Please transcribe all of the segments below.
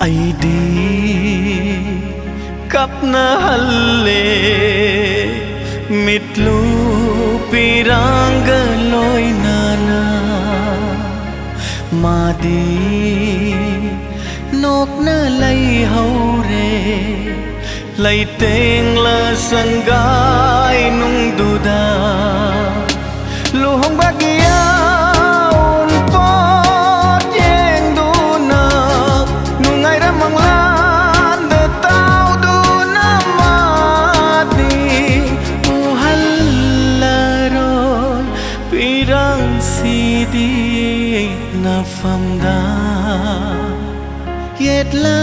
ai đi kap na halle mitlu pirang loi nana Ma đi, nốt na lay hầu re teng la là na pham da yet la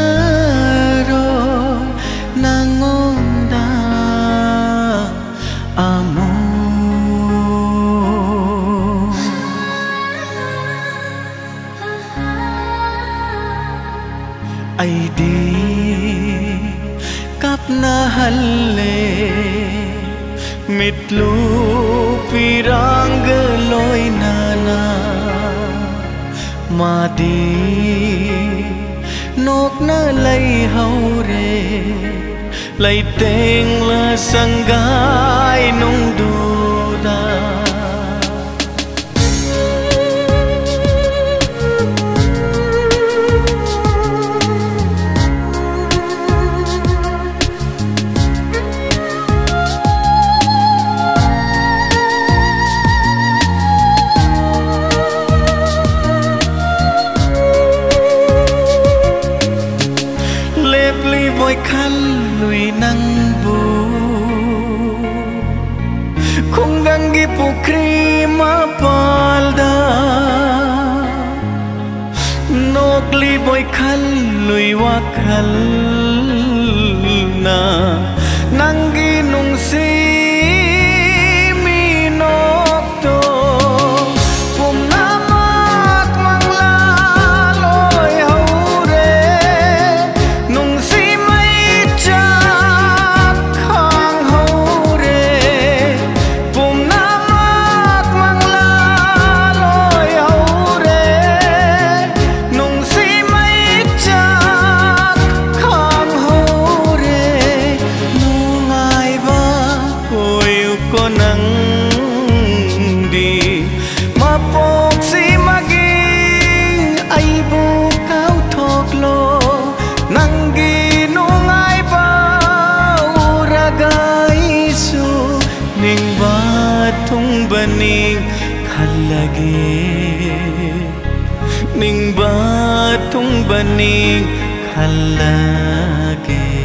rồi na da amor ai đi kap na halle mitlu pirang loi nana mà đi. Nốt na lấy hầu rê, lấy tên là sang gái nung du da tangi po krima palda Nokli boy khalui wa có nắng đi. Mà bọc si magi ai bu cao thọc lo nắng gi nung ai ba uragai su ning ba tung baning khalage ning ba tung baning khalage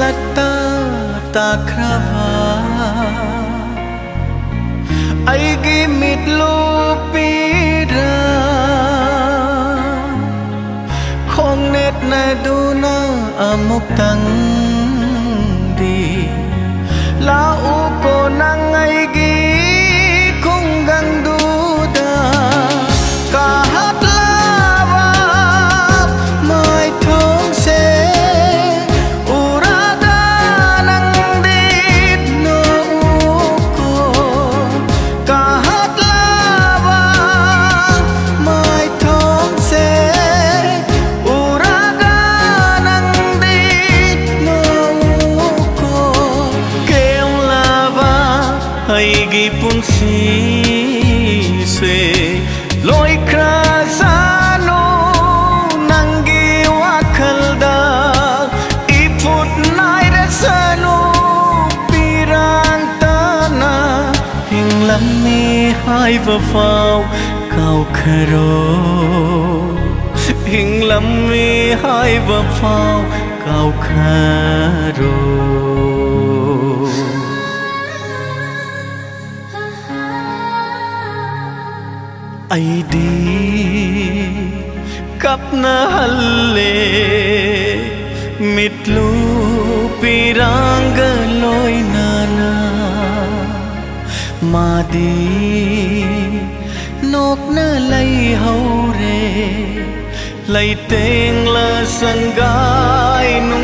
Ufulata takrava Aigi mitlupira Khong net na duna amok tang di La uko nang aigi kung gang hay gipun si se Loi krasano nanggi wakalda iput nai resano pirantana hinglam ni hai va phao cao kharo hinglam ni hai va phao cao kharo ai đi, khắp na halle mitlu pirang loi nana đi nok na lay hau re lay teng la sangai nung